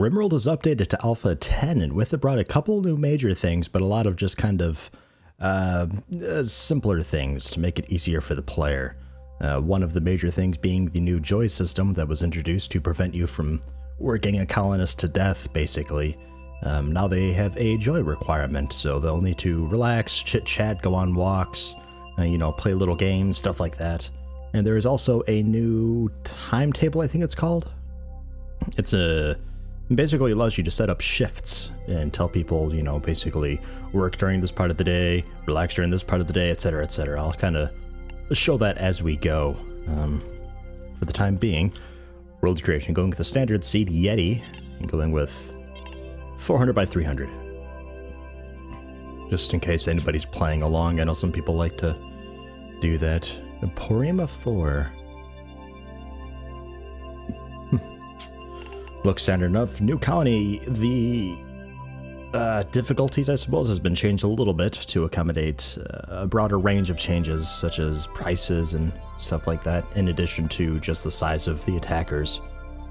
Rimworld is updated to Alpha 10, and with it brought a couple new major things, but a lot of just kind of uh, uh, simpler things to make it easier for the player. Uh, one of the major things being the new joy system that was introduced to prevent you from working a colonist to death, basically. Um, now they have a joy requirement, so they'll need to relax, chit chat, go on walks, uh, you know, play little games, stuff like that. And there is also a new timetable, I think it's called. It's a basically allows you to set up shifts and tell people, you know, basically work during this part of the day, relax during this part of the day, etc., etc. I'll kind of show that as we go. Um, for the time being, world creation going with the standard seed Yeti and going with 400 by 300. Just in case anybody's playing along, I know some people like to do that. Emporium of 4. Looks standard enough. New colony, the uh, difficulties, I suppose, has been changed a little bit to accommodate uh, a broader range of changes, such as prices and stuff like that, in addition to just the size of the attackers,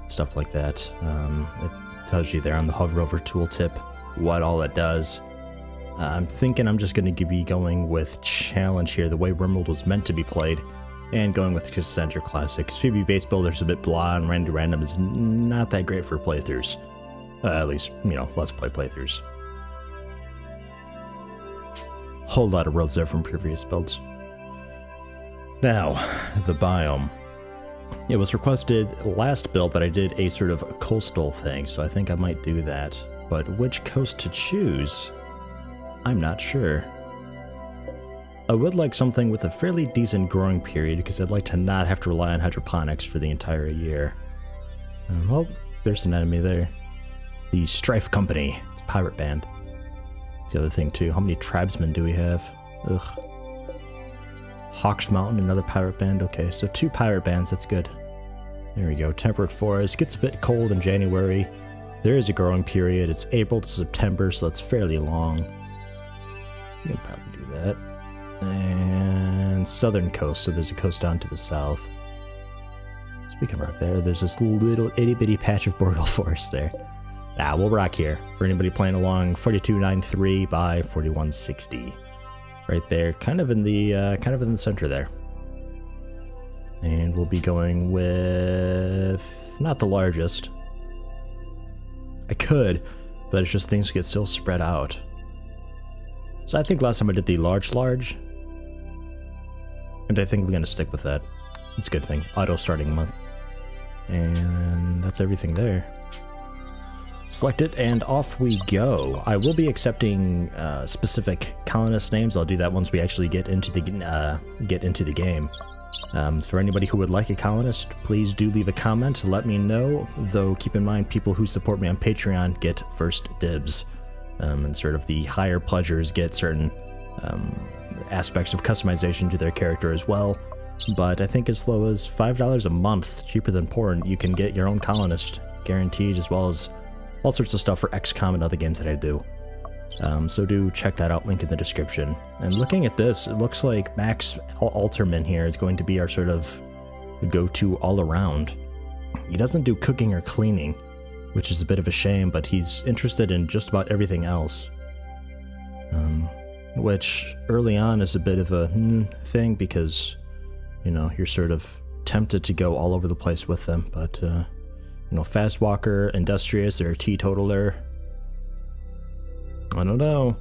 stuff like that. Um, it tells you there on the hover over tooltip what all it does. Uh, I'm thinking I'm just going to be going with challenge here, the way Rimworld was meant to be played and going with Cassandra Classic. Phoebe base builder's a bit blah, and Randy Random is not that great for playthroughs. Uh, at least, you know, let's play playthroughs. Whole lot of roads there from previous builds. Now, the biome. It was requested last build that I did a sort of coastal thing, so I think I might do that. But which coast to choose? I'm not sure. I would like something with a fairly decent growing period because I'd like to not have to rely on hydroponics for the entire year. Um, well, there's an enemy there. The Strife Company. It's pirate band. It's the other thing too. How many tribesmen do we have? Ugh. Hawks Mountain, another pirate band. Okay, so two pirate bands, that's good. There we go. Temperate forest. Gets a bit cold in January. There is a growing period. It's April to September, so that's fairly long. You can probably and southern coast, so there's a coast down to the south. So we can rock there. There's this little itty bitty patch of boreal forest there. Nah, we'll rock here. For anybody playing along, 4293 by 4160. Right there, kind of in the uh, kind of in the center there. And we'll be going with not the largest. I could, but it's just things get so spread out. So I think last time I did the large large, and I think we're going to stick with that. It's a good thing. Auto starting month. And that's everything there. Select it and off we go. I will be accepting uh, specific colonist names. I'll do that once we actually get into the uh, get into the game. Um, for anybody who would like a colonist, please do leave a comment. Let me know. Though keep in mind, people who support me on Patreon get first dibs, um, and sort of the higher pledgers get certain um, aspects of customization to their character as well. But I think as low as $5 a month, cheaper than porn, you can get your own colonist guaranteed, as well as all sorts of stuff for XCOM and other games that I do. Um, so do check that out, link in the description. And looking at this, it looks like Max Alterman here is going to be our sort of go-to all around. He doesn't do cooking or cleaning, which is a bit of a shame, but he's interested in just about everything else. Um, which early on is a bit of a hmm, thing because, you know, you're sort of tempted to go all over the place with them. But, uh, you know, fast walker, industrious, or teetotaler. I don't know.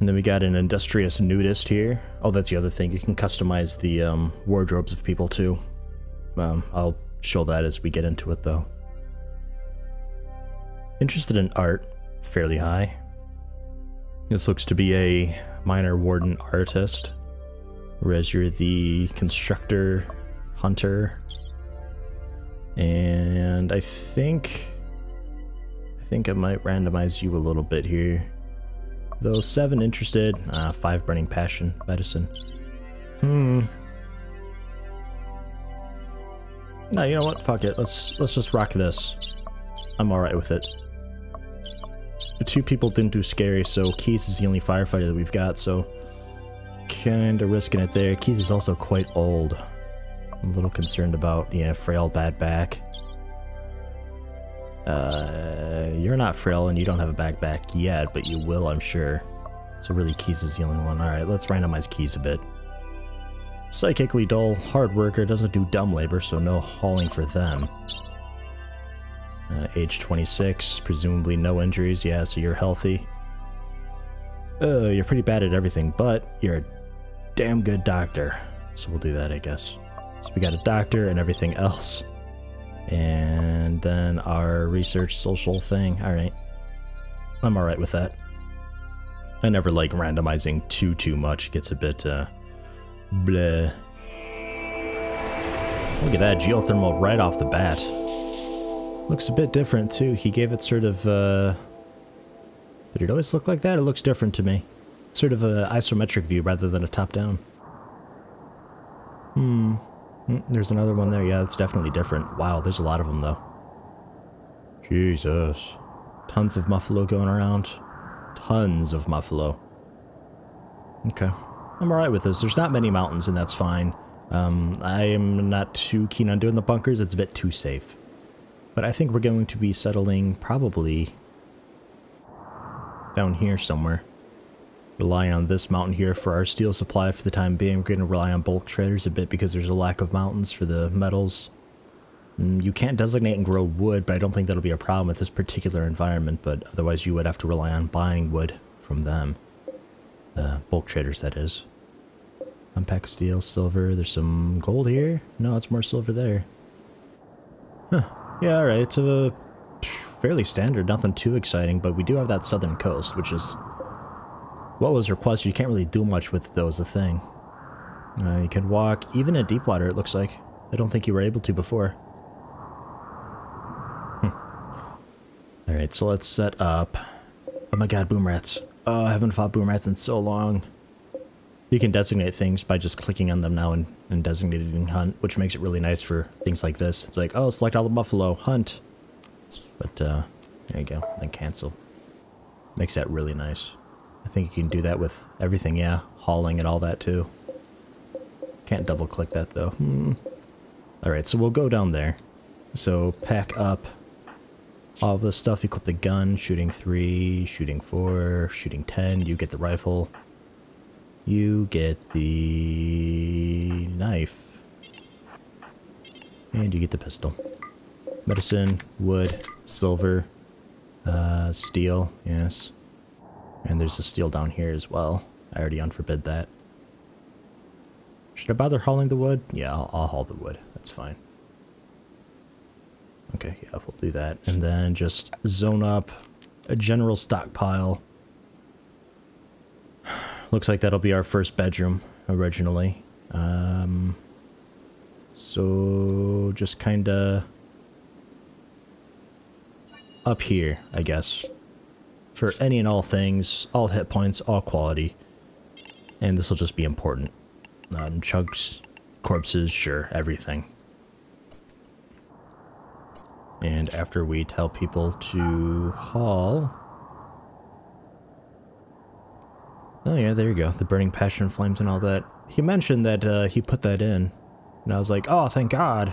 And then we got an industrious nudist here. Oh, that's the other thing. You can customize the um, wardrobes of people too. Um, I'll show that as we get into it though. Interested in art, fairly high. This looks to be a minor warden artist, whereas you're the constructor hunter. And I think I think I might randomize you a little bit here. Though seven interested, uh, five burning passion medicine. Hmm. No, you know what? Fuck it. Let's let's just rock this. I'm alright with it. The two people didn't do scary, so Keys is the only firefighter that we've got, so kinda risking it there. Keys is also quite old. I'm a little concerned about, yeah, frail bad back. Uh, you're not frail and you don't have a backpack yet, but you will, I'm sure. So really, Keys is the only one. Alright, let's randomize Keys a bit. Psychically dull, hard worker, doesn't do dumb labor, so no hauling for them. Age 26, presumably no injuries, yeah, so you're healthy. Uh, you're pretty bad at everything, but you're a damn good doctor. So we'll do that, I guess. So we got a doctor and everything else. And then our research social thing. Alright. I'm alright with that. I never like randomizing too, too much. It gets a bit, uh, bleh. Look at that, geothermal right off the bat. Looks a bit different, too. He gave it sort of, uh... Did it always look like that? It looks different to me. Sort of a isometric view rather than a top-down. Hmm. Hmm, there's another one there. Yeah, it's definitely different. Wow, there's a lot of them, though. Jesus. Tons of Muffalo going around. Tons of Muffalo. Okay. I'm alright with this. There's not many mountains, and that's fine. Um, I am not too keen on doing the bunkers. It's a bit too safe. But I think we're going to be settling probably down here somewhere rely on this mountain here for our steel supply for the time being. We're going to rely on bulk traders a bit because there's a lack of mountains for the metals. Mm, you can't designate and grow wood, but I don't think that'll be a problem with this particular environment, but otherwise you would have to rely on buying wood from them. Uh, bulk traders, that is. Unpack steel, silver, there's some gold here? No, it's more silver there. Huh. Yeah, alright, it's a fairly standard, nothing too exciting, but we do have that southern coast, which is what was requested. You can't really do much with those, a thing. Uh, you can walk, even in deep water, it looks like. I don't think you were able to before. Hmm. Alright, so let's set up... Oh my god, boom rats. Oh, I haven't fought boom rats in so long. You can designate things by just clicking on them now and, and designating hunt, which makes it really nice for things like this. It's like, oh, select all the Muffalo, hunt. But, uh, there you go, then cancel. Makes that really nice. I think you can do that with everything, yeah. Hauling and all that too. Can't double click that though. Hmm. Alright, so we'll go down there. So pack up all this stuff, equip the gun, shooting 3, shooting 4, shooting 10, you get the rifle. You get the knife. And you get the pistol. Medicine, wood, silver, uh, steel, yes. And there's a steel down here as well. I already unforbid that. Should I bother hauling the wood? Yeah, I'll, I'll haul the wood. That's fine. Okay, yeah, we'll do that. And then just zone up a general stockpile. Looks like that'll be our first bedroom originally. Um, so just kind of up here, I guess for any and all things, all hit points, all quality. And this will just be important. Um, chunks, corpses, sure, everything. And after we tell people to haul... Oh yeah, there you go. The burning passion flames and all that. He mentioned that uh, he put that in. And I was like, oh, thank God.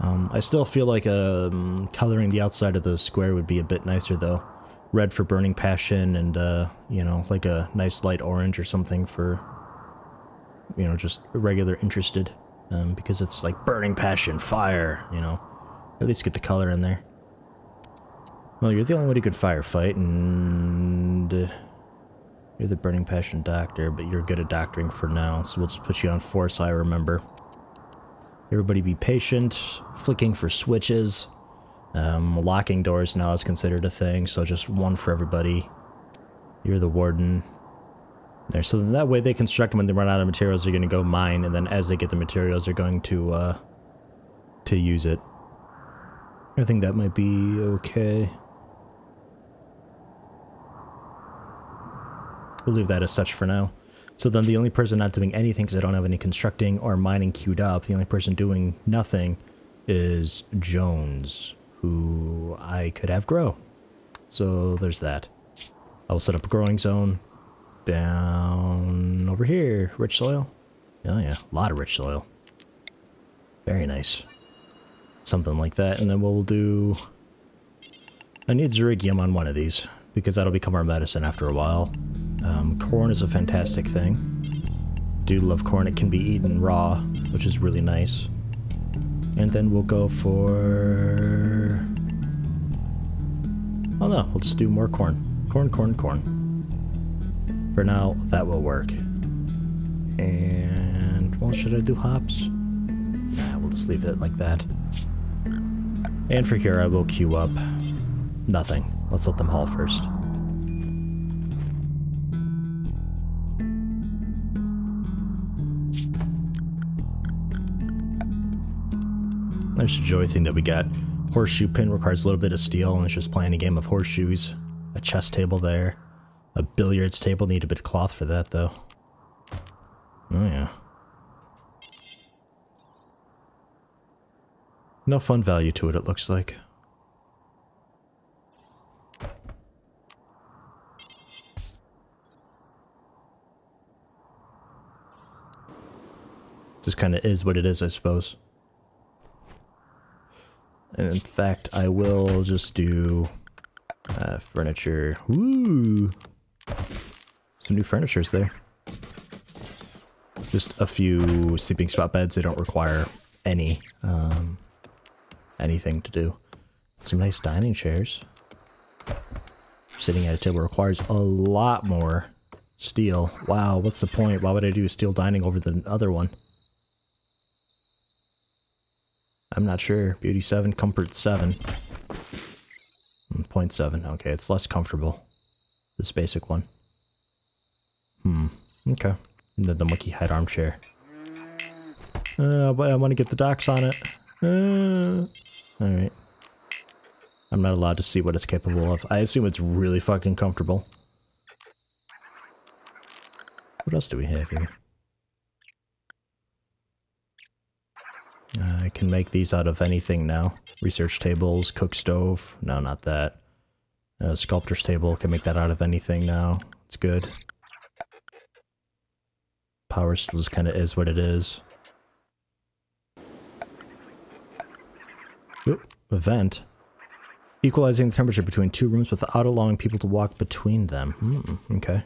Um, I still feel like um, coloring the outside of the square would be a bit nicer though red for burning passion and uh, you know like a nice light orange or something for you know just regular interested um, because it's like burning passion fire you know at least get the color in there well you're the only one who can firefight and uh, you're the burning passion doctor but you're good at doctoring for now so we'll just put you on force I remember everybody be patient flicking for switches um, locking doors now is considered a thing, so just one for everybody. You're the warden. There, so that way they construct them when they run out of materials, they're going to go mine, and then as they get the materials, they're going to, uh, to use it. I think that might be okay. We'll leave that as such for now. So then the only person not doing anything, because I don't have any constructing or mining queued up, the only person doing nothing is Jones who I could have grow. So there's that. I'll set up a growing zone down over here. Rich soil. Oh yeah, a lot of rich soil. Very nice. Something like that, and then we'll do I need Xerigium on one of these, because that'll become our medicine after a while. Um, corn is a fantastic thing. Do love corn. It can be eaten raw, which is really nice. And then we'll go for... Oh no, we'll just do more corn. Corn, corn, corn. For now, that will work. And, well, should I do hops? Nah, we'll just leave it like that. And for here, I will queue up nothing. Let's let them haul first. A joy thing that we got. Horseshoe pin requires a little bit of steel, and it's just playing a game of horseshoes. A chess table there. A billiards table. Need a bit of cloth for that, though. Oh, yeah. No fun value to it, it looks like. Just kind of is what it is, I suppose. And in fact, I will just do uh, furniture. Woo! Some new furniture's there. Just a few sleeping spot beds. They don't require any um, anything to do. Some nice dining chairs. Sitting at a table requires a lot more steel. Wow, what's the point? Why would I do steel dining over the other one? I'm not sure. Beauty 7, Comfort 7. Hmm, 0.7. Okay, it's less comfortable. This basic one. Hmm. Okay. And then the monkey head armchair. Uh, but I want to get the docks on it. Uh, Alright. I'm not allowed to see what it's capable of. I assume it's really fucking comfortable. What else do we have here? Uh, I can make these out of anything now. Research tables, cook stove. No, not that. Uh, sculptor's table. Can make that out of anything now. It's good. Power still just kind of is what it is. Oop, vent. Equalizing the temperature between two rooms without allowing people to walk between them. Hmm, okay.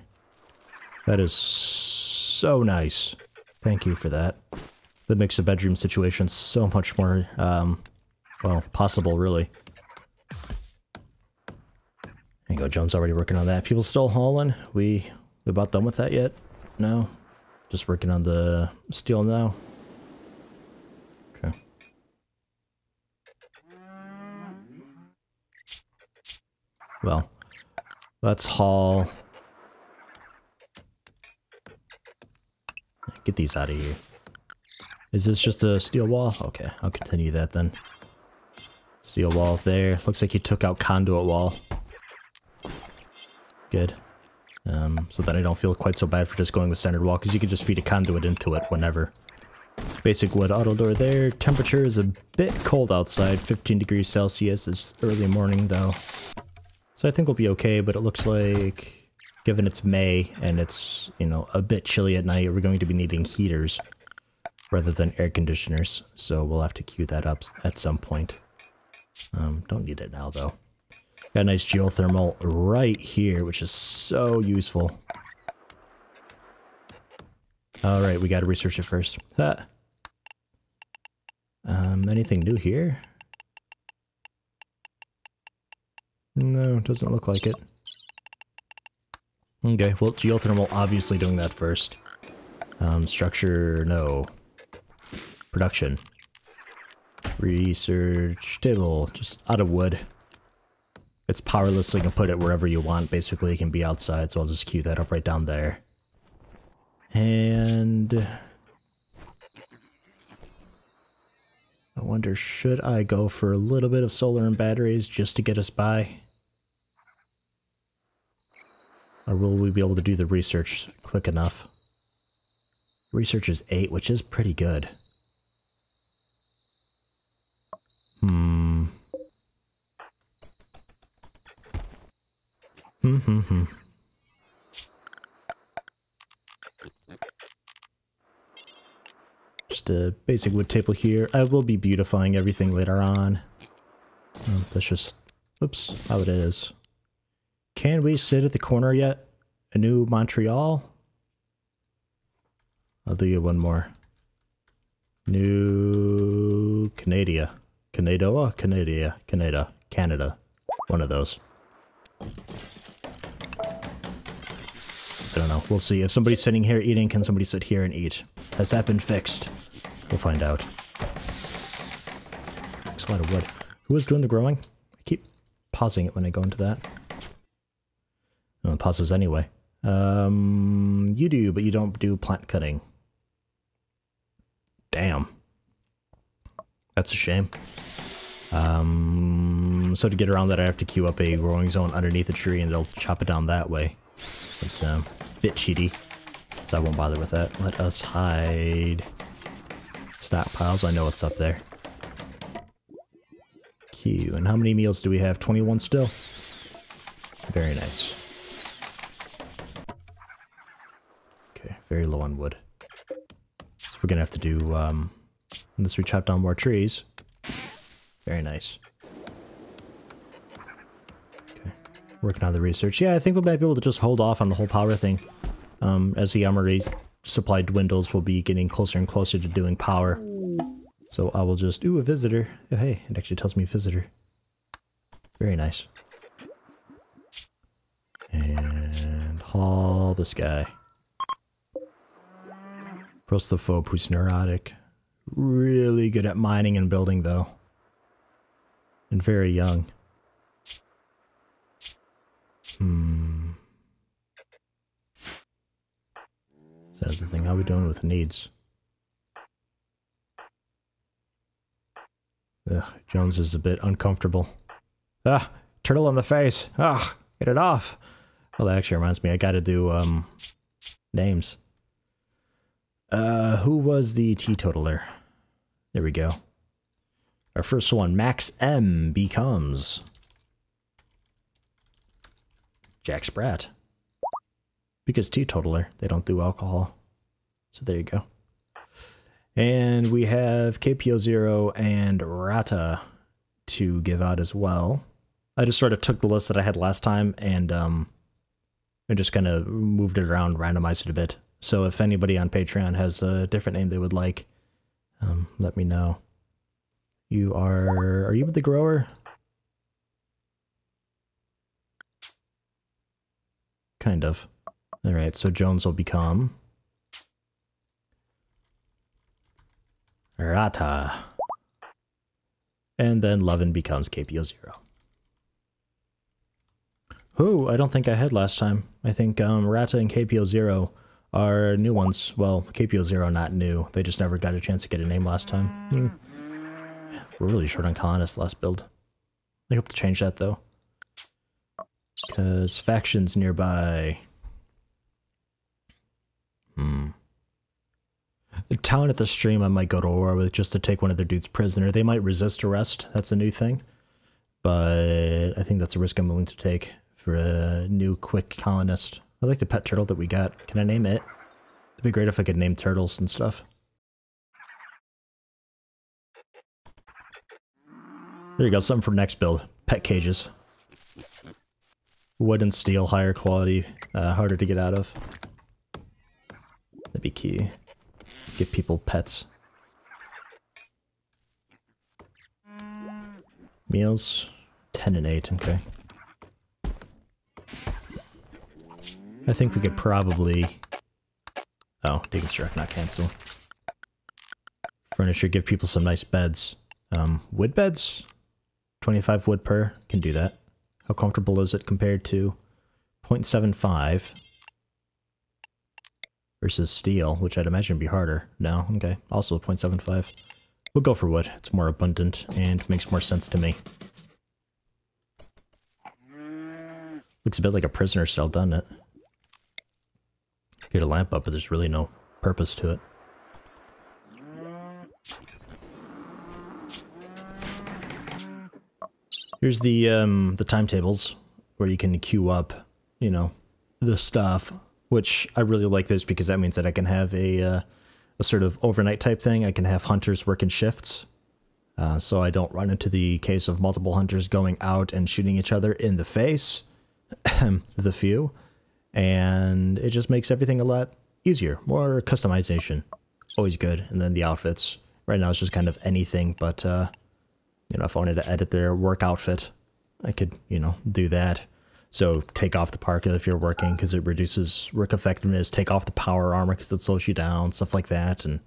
That is so nice. Thank you for that that makes the bedroom situation so much more, um, well, possible, really. There you go, Jones already working on that. People still hauling? We, we about done with that yet? No? Just working on the steel now? Okay. Well, let's haul... Get these out of here. Is this just a steel wall? Okay, I'll continue that then. Steel wall there. Looks like you took out conduit wall. Good. Um, so that I don't feel quite so bad for just going with standard wall, because you can just feed a conduit into it whenever. Basic wood auto door there. Temperature is a bit cold outside, 15 degrees Celsius. It's early morning though. So I think we'll be okay, but it looks like, given it's May and it's, you know, a bit chilly at night, we're going to be needing heaters rather than air conditioners, so we'll have to queue that up at some point. Um, don't need it now, though. Got a nice geothermal right here, which is so useful. Alright, we gotta research it first. Ah. Um, anything new here? No, doesn't look like it. Okay, well, geothermal obviously doing that first. Um, structure, no. Production. Research table, just out of wood. It's powerless, so you can put it wherever you want. Basically, it can be outside, so I'll just queue that up right down there. And... I wonder, should I go for a little bit of solar and batteries just to get us by? Or will we be able to do the research quick enough? Research is 8, which is pretty good. Hmm. Hmm, hmm, hmm. Just a basic wood table here. I will be beautifying everything later on. Oh, that's just Oops, how it is. Can we sit at the corner yet? A new Montreal? I'll do you one more. New Canada. Canada? Oh, Canada. Canada. Canada. One of those. I don't know. We'll see. If somebody's sitting here eating, can somebody sit here and eat? Has that been fixed? We'll find out. It's a lot of wood. Who is doing the growing? I keep pausing it when I go into that. No, it pauses anyway. Um, you do, but you don't do plant cutting. Damn. That's a shame. Um, so to get around that, I have to queue up a growing zone underneath the tree and they'll chop it down that way. But, um, bit cheaty. So I won't bother with that. Let us hide. Stockpiles, I know what's up there. Q. And how many meals do we have? 21 still? Very nice. Okay, very low on wood. So we're gonna have to do, um, unless we chop down more trees. Very nice. Okay, working on the research. Yeah, I think we might be able to just hold off on the whole power thing. Um, as the Yamari supply dwindles, we'll be getting closer and closer to doing power. So I will just, ooh, a visitor. Oh, hey, it actually tells me visitor. Very nice. And haul this guy. Prosthophobe who's neurotic. Really good at mining and building though. And very young. Hmm. That's the thing. How we doing with the needs? Ugh, Jones is a bit uncomfortable. Ah, turtle in the face. Ah, get it off. Well, that actually reminds me, I gotta do, um, names. Uh, who was the teetotaler? There we go. Our first one, Max M, becomes... Jack Sprat. Because teetotaler, they don't do alcohol. So there you go. And we have KPO0 and Rata to give out as well. I just sort of took the list that I had last time and um, I just kind of moved it around, randomized it a bit. So if anybody on Patreon has a different name they would like, um, let me know. You are... Are you the grower? Kind of. Alright, so Jones will become... Rata. And then Levin becomes KPO0. Who I don't think I had last time. I think um, Rata and KPO0 are new ones. Well, KPO0 not new. They just never got a chance to get a name last time. Hmm. We're really short on colonists last build. I hope to change that though. Because factions nearby. Town at the stream I might go to war with just to take one of their dudes prisoner. They might resist arrest. That's a new thing. But I think that's a risk I'm willing to take for a new quick colonist. I like the pet turtle that we got. Can I name it? It'd be great if I could name turtles and stuff. There you go, something for next build. Pet cages. Wood and steel, higher quality, uh, harder to get out of. That'd be key. Give people pets. Meals, 10 and 8, okay. I think we could probably... Oh, deconstruct, not cancel. Furniture, give people some nice beds. Um, wood beds? 25 wood per, can do that. How comfortable is it compared to 0.75 versus steel, which I'd imagine would be harder. No, okay, also 0.75. We'll go for wood, it's more abundant and makes more sense to me. Looks a bit like a prisoner cell, doesn't it? Get a lamp up, but there's really no purpose to it. Here's the um, the timetables where you can queue up, you know, the stuff. Which I really like this because that means that I can have a uh, a sort of overnight type thing. I can have hunters working shifts, uh, so I don't run into the case of multiple hunters going out and shooting each other in the face, the few, and it just makes everything a lot easier, more customization, always good. And then the outfits, right now it's just kind of anything, but uh, you know, if I wanted to edit their work outfit, I could, you know, do that. So take off the parka if you're working because it reduces work effectiveness. Take off the power armor because it slows you down, stuff like that. And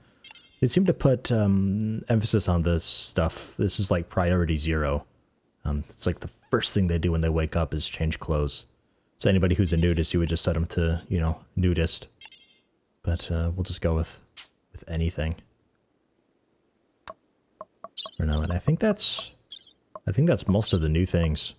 they seem to put um, emphasis on this stuff. This is like priority zero. Um, it's like the first thing they do when they wake up is change clothes. So anybody who's a nudist, you would just set them to, you know, nudist. But uh, we'll just go with with anything for now. And I think that's I think that's most of the new things.